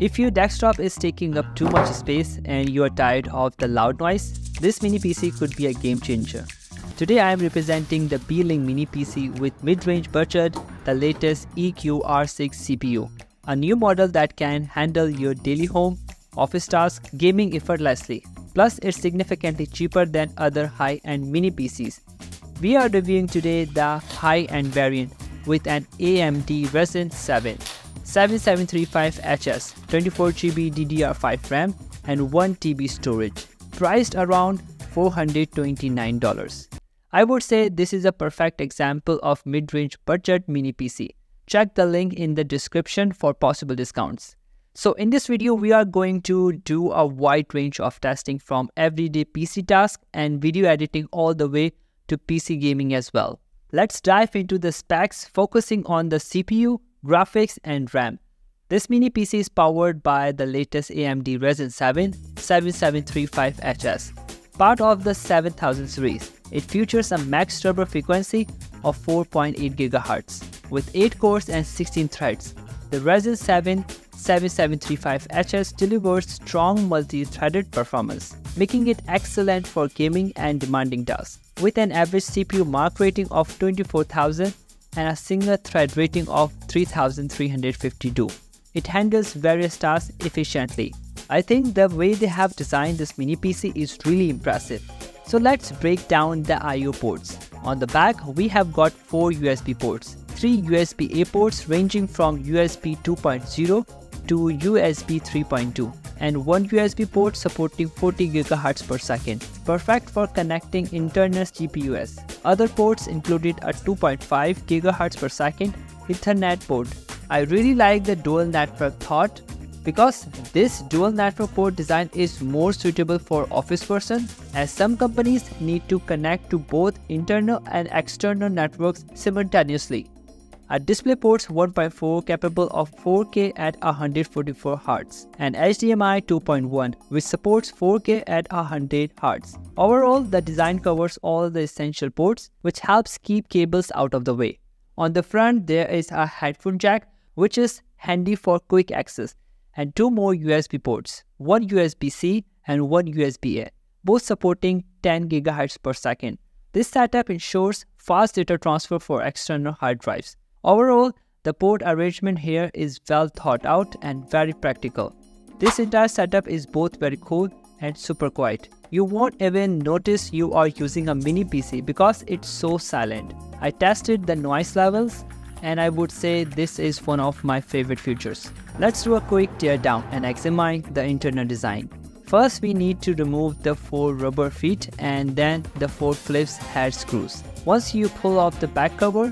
If your desktop is taking up too much space and you are tired of the loud noise, this mini PC could be a game changer. Today I am representing the Beelink mini PC with mid-range budget, the latest EQR6 CPU, a new model that can handle your daily home, office tasks, gaming effortlessly. Plus it's significantly cheaper than other high-end mini PCs. We are reviewing today the high-end variant with an AMD Ryzen 7 7735HS, 24GB DDR5 RAM and 1TB storage, priced around $429. I would say this is a perfect example of mid-range budget mini PC. Check the link in the description for possible discounts. So in this video, we are going to do a wide range of testing from everyday PC tasks and video editing all the way to PC gaming as well. Let's dive into the specs focusing on the CPU, graphics and RAM. This mini PC is powered by the latest AMD Ryzen 7 7735HS, part of the 7000 series. It features a max turbo frequency of 4.8 GHz with 8 cores and 16 threads. The Ryzen 7 7735HS delivers strong multi-threaded performance, making it excellent for gaming and demanding tasks. With an average CPU mark rating of 24,000 and a single thread rating of 3352. It handles various tasks efficiently. I think the way they have designed this mini PC is really impressive. So let's break down the I.O. ports. On the back, we have got 4 USB ports, 3 USB-A ports ranging from USB 2.0 to USB 3.2 and one USB port supporting 40 GHz per second, perfect for connecting internal GPUs. Other ports included a 2.5 GHz per second Ethernet port. I really like the dual network thought because this dual network port design is more suitable for office person as some companies need to connect to both internal and external networks simultaneously. A DisplayPort 1.4 capable of 4K at 144Hz and HDMI 2.1 which supports 4K at 100Hz. Overall, the design covers all the essential ports which helps keep cables out of the way. On the front, there is a headphone jack which is handy for quick access and two more USB ports, one USB-C and one USB-A, both supporting 10 GHz per second. This setup ensures fast data transfer for external hard drives. Overall, the port arrangement here is well thought out and very practical. This entire setup is both very cool and super quiet. You won't even notice you are using a mini PC because it's so silent. I tested the noise levels and I would say this is one of my favorite features. Let's do a quick teardown and examine the internal design. First we need to remove the 4 rubber feet and then the 4 Phillips head screws. Once you pull off the back cover,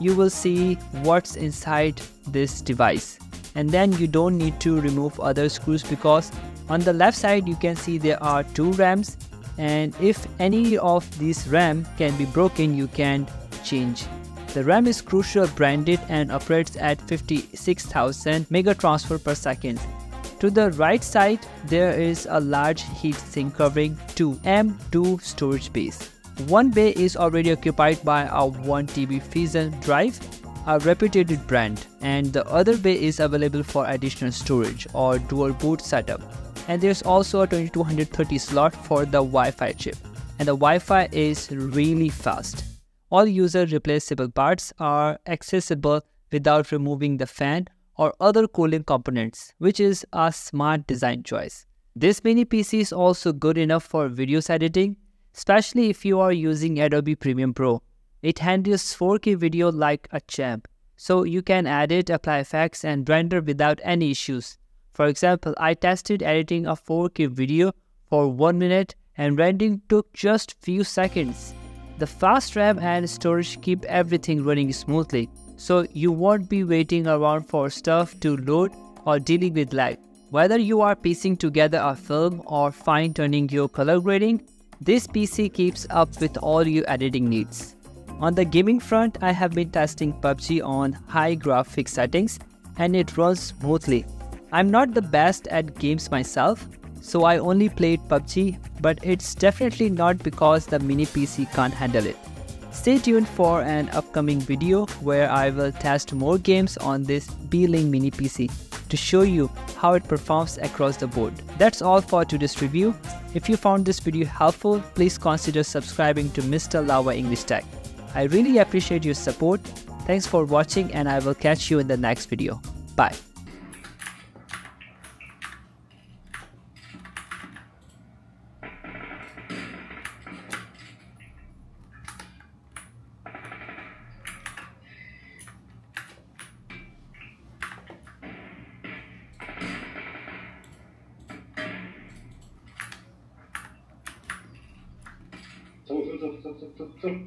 you will see what's inside this device and then you don't need to remove other screws because on the left side you can see there are two rams and if any of these ram can be broken you can change the RAM is Crucial branded and operates at 56,000 megatransfer per second. To the right side, there is a large heatsink covering 2 M2 storage space. One bay is already occupied by a 1TB Fusion drive, a reputed brand, and the other bay is available for additional storage or dual boot setup. And there's also a 2230 slot for the Wi-Fi chip, and the Wi-Fi is really fast. All user replaceable parts are accessible without removing the fan or other cooling components, which is a smart design choice. This mini PC is also good enough for videos editing especially if you are using Adobe Premiere Pro. It handles 4K video like a champ, so you can edit, apply effects and render without any issues. For example, I tested editing a 4K video for 1 minute and rendering took just few seconds. The fast RAM and storage keep everything running smoothly, so you won't be waiting around for stuff to load or dealing with lag. Whether you are piecing together a film or fine-tuning your color grading, this PC keeps up with all your editing needs. On the gaming front, I have been testing PUBG on high graphics settings and it runs smoothly. I'm not the best at games myself, so I only played PUBG, but it's definitely not because the mini PC can't handle it. Stay tuned for an upcoming video where I will test more games on this Beelink mini PC. To show you how it performs across the board. That's all for today's review. If you found this video helpful, please consider subscribing to Mr. Laowai English Tech. I really appreciate your support. Thanks for watching and I will catch you in the next video. Bye. そう、そう、そう